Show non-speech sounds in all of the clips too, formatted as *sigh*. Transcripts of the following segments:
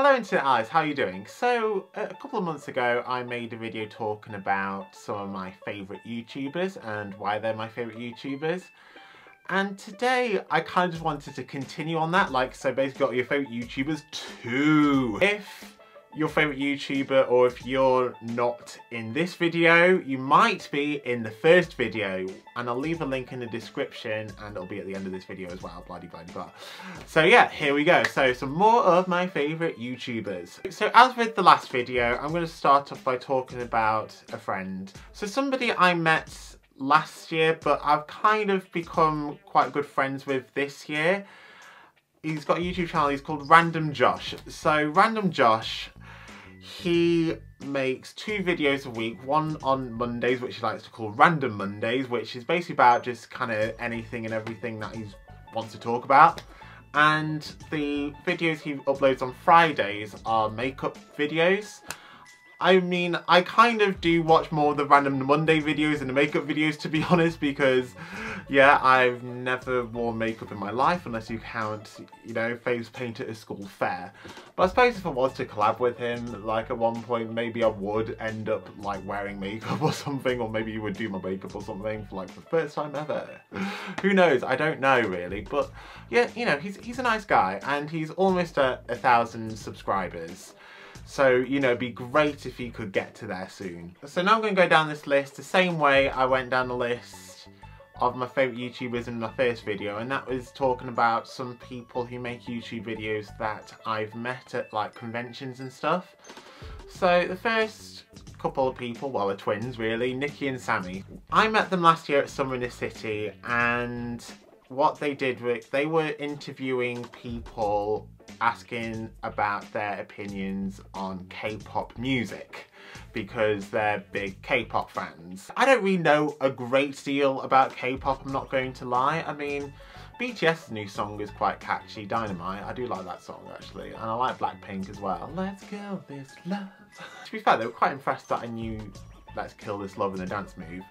Hello Internet Allies, how are you doing? So, a couple of months ago I made a video talking about some of my favourite YouTubers and why they're my favourite YouTubers. And today I kind of wanted to continue on that, like, so basically got your favourite YouTubers too. If your favourite YouTuber or if you're not in this video, you might be in the first video and I'll leave a link in the description and it'll be at the end of this video as well, bloody bloody blah. So yeah, here we go. So some more of my favourite YouTubers. So as with the last video, I'm going to start off by talking about a friend. So somebody I met last year, but I've kind of become quite good friends with this year he's got a YouTube channel, he's called Random Josh. So Random Josh he makes two videos a week, one on Mondays, which he likes to call Random Mondays, which is basically about just kind of anything and everything that he wants to talk about. And the videos he uploads on Fridays are makeup videos. I mean, I kind of do watch more of the Random Monday videos and the makeup videos to be *laughs* honest because, yeah, I've never worn makeup in my life unless you count, you know, face paint at a school fair. But I suppose if I was to collab with him, like at one point, maybe I would end up like wearing makeup *laughs* or something or maybe he would do my makeup or something for like the first time ever. *laughs* Who knows? I don't know really. But yeah, you know, he's, he's a nice guy and he's almost at a thousand subscribers. So, you know, it'd be great if you could get to there soon. So now I'm going to go down this list the same way I went down the list of my favourite YouTubers in my first video and that was talking about some people who make YouTube videos that I've met at like conventions and stuff. So the first couple of people, well, the twins really, Niki and Sammy. I met them last year at Summer in the City and what they did was they were interviewing people asking about their opinions on K-pop music because they're big K-pop fans. I don't really know a great deal about K-pop, I'm not going to lie. I mean, BTS's new song is quite catchy, Dynamite. I do like that song actually, and I like Blackpink as well. Let's kill this love. *laughs* to be fair, they were quite impressed that I knew Let's Kill This Love in the dance move.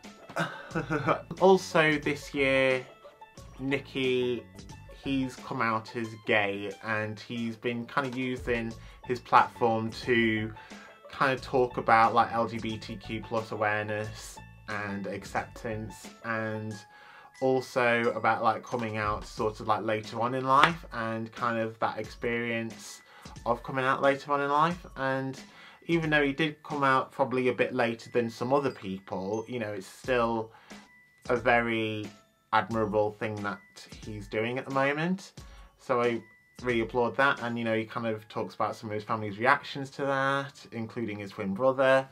*laughs* also this year, Niki he's come out as gay and he's been kind of using his platform to kind of talk about like LGBTQ plus awareness and acceptance and also about like coming out sort of like later on in life and kind of that experience of coming out later on in life. And even though he did come out probably a bit later than some other people you know it's still a very admirable thing that he's doing at the moment. So I really applaud that and you know he kind of talks about some of his family's reactions to that, including his twin brother.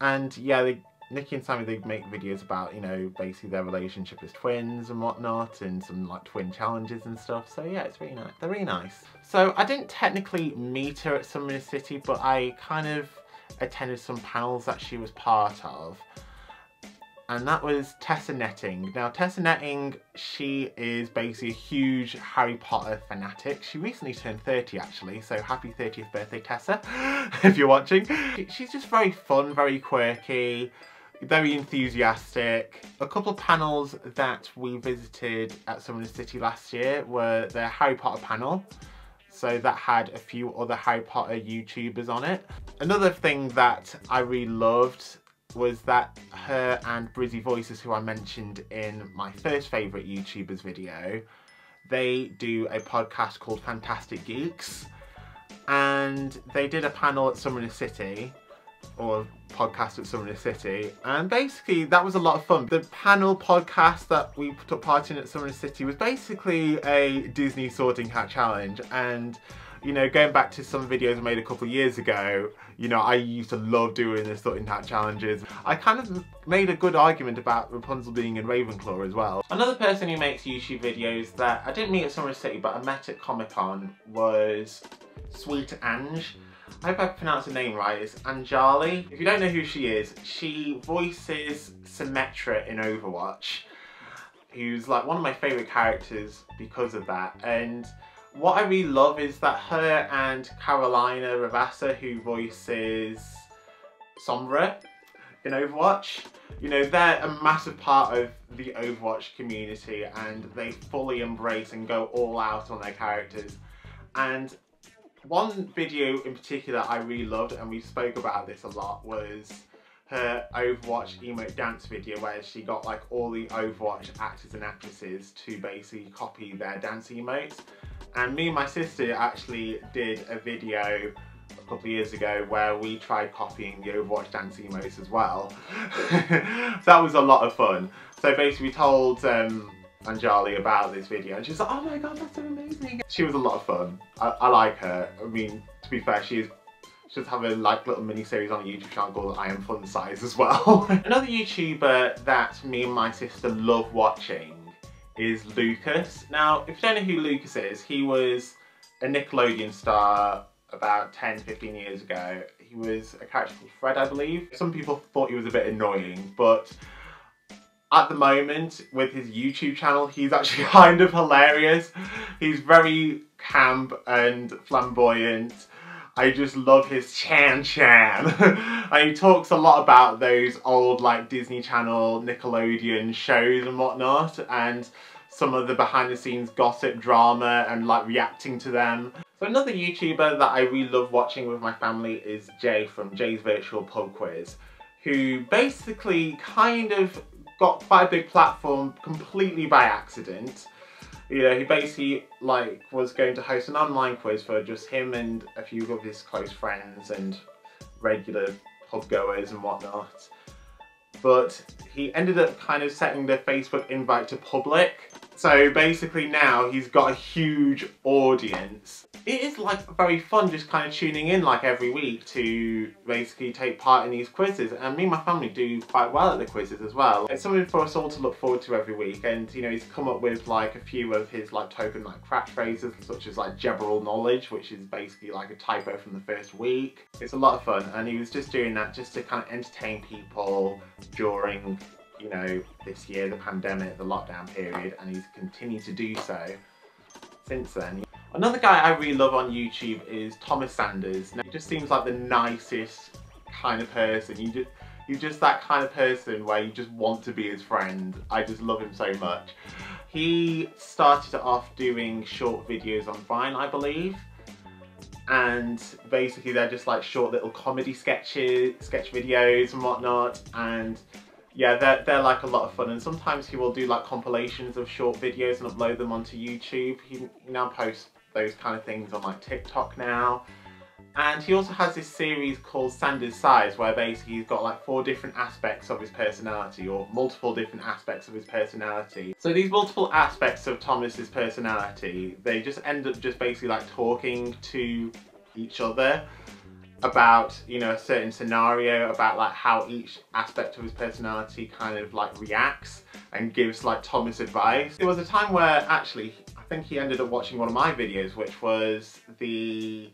And yeah, they, Niki and Sammy, they make videos about, you know, basically their relationship as twins and whatnot and some like twin challenges and stuff. So yeah, it's really nice. They're really nice. So I didn't technically meet her at Summer City, but I kind of attended some panels that she was part of and that was Tessa Netting. Now Tessa Netting, she is basically a huge Harry Potter fanatic. She recently turned 30 actually, so happy 30th birthday Tessa, *laughs* if you're watching. She's just very fun, very quirky, very enthusiastic. A couple of panels that we visited at Summer City last year were the Harry Potter panel. So that had a few other Harry Potter YouTubers on it. Another thing that I really loved was that her and Brizzy Voices, who I mentioned in my first favourite YouTubers video, they do a podcast called Fantastic Geeks. And they did a panel at Summer in the City, or podcast at Summer in the City. And basically, that was a lot of fun. The panel podcast that we took part in at Summer in the City was basically a Disney Sorting Hat Challenge. And you know, going back to some videos I made a couple years ago, you know, I used to love doing the sorting hat challenges. I kind of made a good argument about Rapunzel being in Ravenclaw as well. Another person who makes YouTube videos that I didn't meet at Summer City, but I met at Comic Con was Sweetanj. I hope I pronounced her name right, it's Anjali. If you don't know who she is, she voices Symmetra in Overwatch, who's like one of my favourite characters because of that. And what I really love is that her and Carolina Ravassa, who voices Sombra in Overwatch, you know, they're a massive part of the Overwatch community and they fully embrace and go all out on their characters. And One video in particular I really loved, and we spoke about this a lot, was her Overwatch emote dance video where she got like all the Overwatch actors and actresses to basically copy their dance emotes. And me and my sister actually did a video a couple of years ago where we tried copying the Overwatch dance emotes as well. *laughs* that was a lot of fun. So basically we told um, Anjali about this video and she was like, oh my god, that's so amazing. She was a lot of fun. I, I like her. I mean, to be fair, she is just have a like little mini series on a YouTube channel called I Am Fun Size as well. *laughs* Another YouTuber that me and my sister love watching is Lucas. Now, if you don't know who Lucas is, he was a Nickelodeon star about 10, 15 years ago. He was a character called Fred, I believe. Some people thought he was a bit annoying, but at the moment with his YouTube channel, he's actually *laughs* kind of hilarious. He's very camp and flamboyant I just love his Chan Chan. and *laughs* he talks a lot about those old like Disney Channel, Nickelodeon shows and whatnot and some of the behind the scenes gossip drama and like reacting to them. So another YouTuber that I really love watching with my family is Jay from Jay's Virtual Pub Quiz who basically kind of got quite a big platform completely by accident you know, he basically like was going to host an online quiz for just him and a few of his close friends and regular pub goers and whatnot. But he ended up kind of setting the Facebook invite to public so basically now he's got a huge audience. It is like very fun just kind of tuning in like every week to basically take part in these quizzes and me and my family do quite well at the quizzes as well. It's something for us all to look forward to every week and you know he's come up with like a few of his like token like catchphrases such as like Jebberal Knowledge which is basically like a typo from the first week. It's a lot of fun and he was just doing that just to kind of entertain people during you know, this year, the pandemic, the lockdown period, and he's continued to do so since then. Another guy I really love on YouTube is Thomas Sanders. Now, he just seems like the nicest kind of person. You just, he's just that kind of person where you just want to be his friend. I just love him so much. He started off doing short videos on Vine, I believe. And basically they're just like short little comedy sketches, sketch videos and whatnot. And yeah, they're, they're like a lot of fun and sometimes he will do like compilations of short videos and upload them onto YouTube. He, he now posts those kind of things on like TikTok now. And he also has this series called Sanders Sides where basically he's got like four different aspects of his personality or multiple different aspects of his personality. So these multiple aspects of Thomas's personality, they just end up just basically like talking to each other about you know a certain scenario about like how each aspect of his personality kind of like reacts and gives like Thomas advice. There was a time where actually I think he ended up watching one of my videos which was the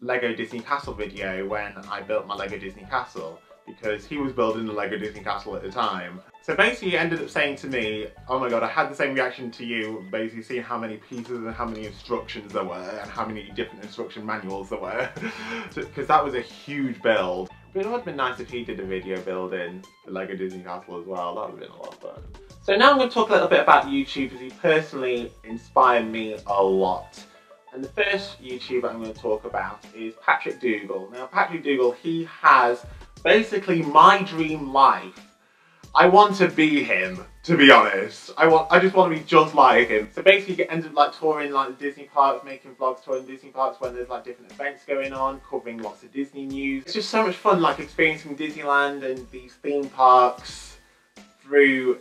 Lego Disney Castle video when I built my Lego Disney Castle because he was building the Lego Disney Castle at the time. So basically he ended up saying to me, oh my god, I had the same reaction to you, basically seeing how many pieces and how many instructions there were and how many different instruction manuals there were. *laughs* Because that was a huge build. But it would have been nice if he did a video building the Lego Disney Castle as well, that would have been a lot of fun. So now I'm going to talk a little bit about YouTube because he personally inspired me a lot. And the first YouTuber I'm going to talk about is Patrick Dougall. Now Patrick Dougall, he has basically my dream life. I want to be him, to be honest. I want, I just want to be just like him. So basically, you end up like touring like the Disney parks, making vlogs touring Disney parks when there's like different events going on, covering lots of Disney news. It's just so much fun, like experiencing Disneyland and these theme parks through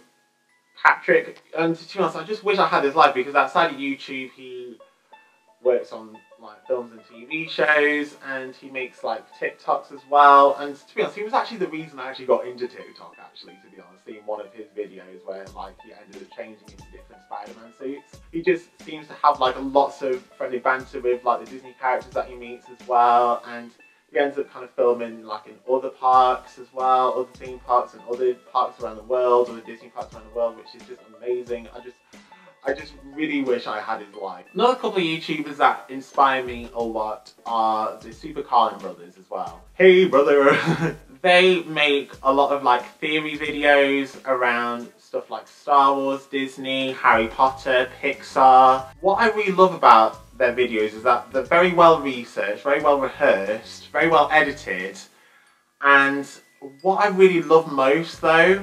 Patrick. And to be honest, I just wish I had his life because outside of YouTube, he works on like films and TV shows, and he makes like TikToks as well. And to be honest, he was actually the reason I actually got into TikTok. Actually, to be honest, in one of his videos where like he ended up changing into different Spider-Man suits. He just seems to have like lots of friendly banter with like the Disney characters that he meets as well, and he ends up kind of filming like in other parks as well, other theme parks and other parks around the world, other Disney parks around the world, which is just amazing. I just I just really wish I had his life. Another couple of YouTubers that inspire me a lot are the Super Carlin brothers as well. Hey brother! *laughs* they make a lot of like theory videos around stuff like Star Wars, Disney, Harry Potter, Pixar. What I really love about their videos is that they're very well researched, very well rehearsed, very well edited. And what I really love most though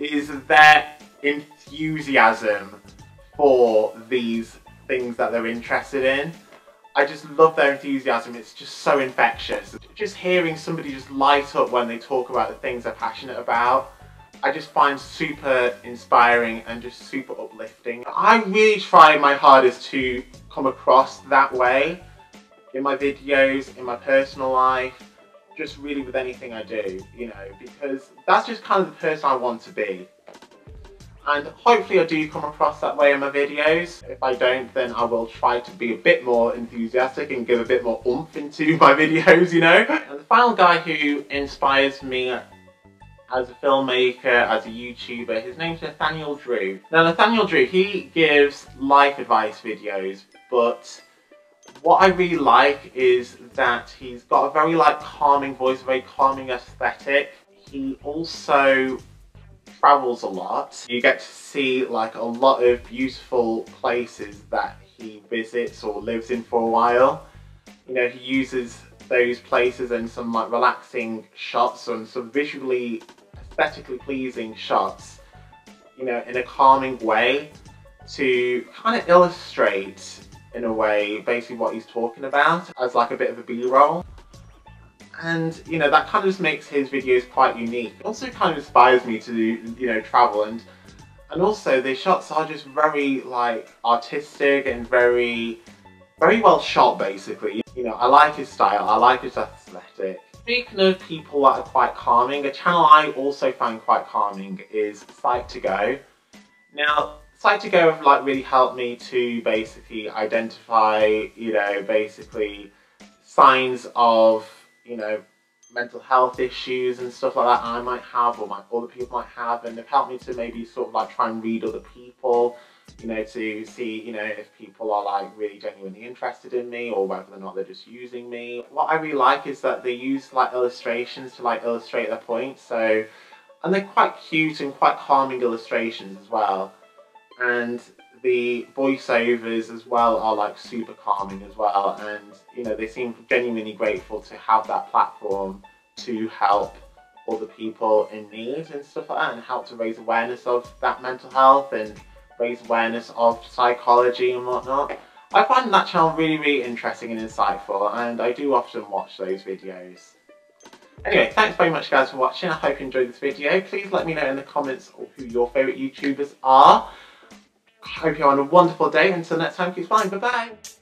is their enthusiasm for these things that they're interested in. I just love their enthusiasm, it's just so infectious. Just hearing somebody just light up when they talk about the things they're passionate about, I just find super inspiring and just super uplifting. I really try my hardest to come across that way in my videos, in my personal life, just really with anything I do, you know, because that's just kind of the person I want to be. And hopefully I do come across that way in my videos. If I don't, then I will try to be a bit more enthusiastic and give a bit more oomph into *laughs* my videos, you know? And the final guy who inspires me as a filmmaker, as a YouTuber, his name's Nathaniel Drew. Now Nathaniel Drew, he gives life advice videos, but what I really like is that he's got a very like calming voice, a very calming aesthetic. He also travels a lot. You get to see like a lot of beautiful places that he visits or lives in for a while. You know, he uses those places and some like relaxing shots and some visually aesthetically pleasing shots, you know, in a calming way to kind of illustrate in a way basically what he's talking about as like a bit of a b-roll and you know that kind of just makes his videos quite unique. It also kind of inspires me to you know travel and and also the shots are just very like artistic and very very well shot basically. You know I like his style, I like his aesthetic. Speaking of people that are quite calming, a channel I also find quite calming is Psych2Go. Now Psych2Go have like really helped me to basically identify you know basically signs of you know, mental health issues and stuff like that I might have or my other people might have and they've helped me to maybe sort of like try and read other people you know to see you know if people are like really genuinely interested in me or whether or not they're just using me. What I really like is that they use like illustrations to like illustrate their points so and they're quite cute and quite calming illustrations as well. And the voiceovers as well are like super calming as well and you know they seem genuinely grateful to have that platform to help other people in need and stuff like that and help to raise awareness of that mental health and raise awareness of psychology and whatnot. I find that channel really really interesting and insightful and I do often watch those videos. Anyway, thanks very much guys for watching. I hope you enjoyed this video. Please let me know in the comments who your favourite YouTubers are. Hope you're on a wonderful day. Until next time, keep smiling. Bye bye.